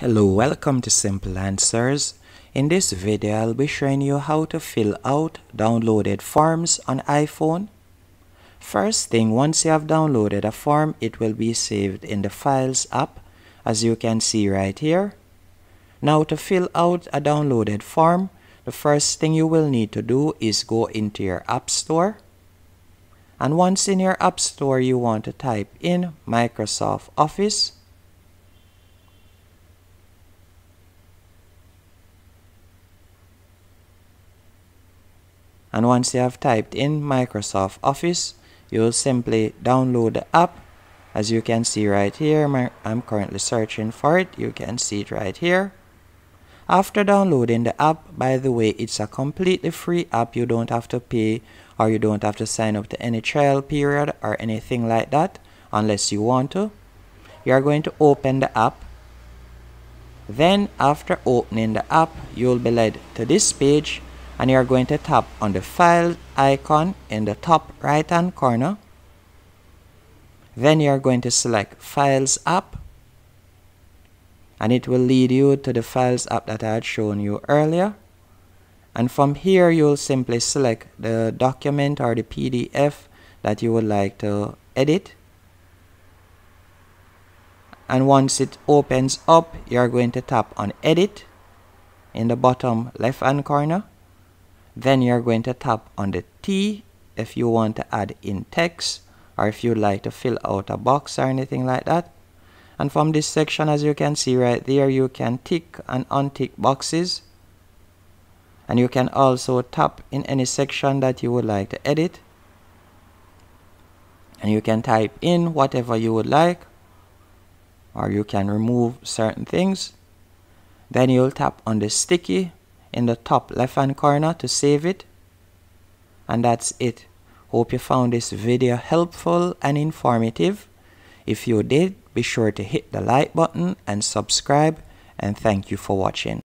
Hello, welcome to Simple Answers. In this video, I'll be showing you how to fill out downloaded forms on iPhone. First thing, once you have downloaded a form, it will be saved in the Files app, as you can see right here. Now to fill out a downloaded form, the first thing you will need to do is go into your App Store. And once in your App Store, you want to type in Microsoft Office and once you have typed in Microsoft Office you'll simply download the app. As you can see right here I'm currently searching for it. You can see it right here. After downloading the app by the way it's a completely free app. You don't have to pay or you don't have to sign up to any trial period or anything like that unless you want to. You are going to open the app. Then after opening the app you'll be led to this page and you're going to tap on the file icon in the top right hand corner. Then you're going to select files app. And it will lead you to the files app that I had shown you earlier. And from here you'll simply select the document or the PDF that you would like to edit. And once it opens up you're going to tap on edit in the bottom left hand corner then you're going to tap on the T if you want to add in text or if you'd like to fill out a box or anything like that. And from this section, as you can see right there, you can tick and untick boxes. And you can also tap in any section that you would like to edit. And you can type in whatever you would like. Or you can remove certain things. Then you'll tap on the sticky in the top left hand corner to save it. And that's it. Hope you found this video helpful and informative. If you did, be sure to hit the like button and subscribe and thank you for watching.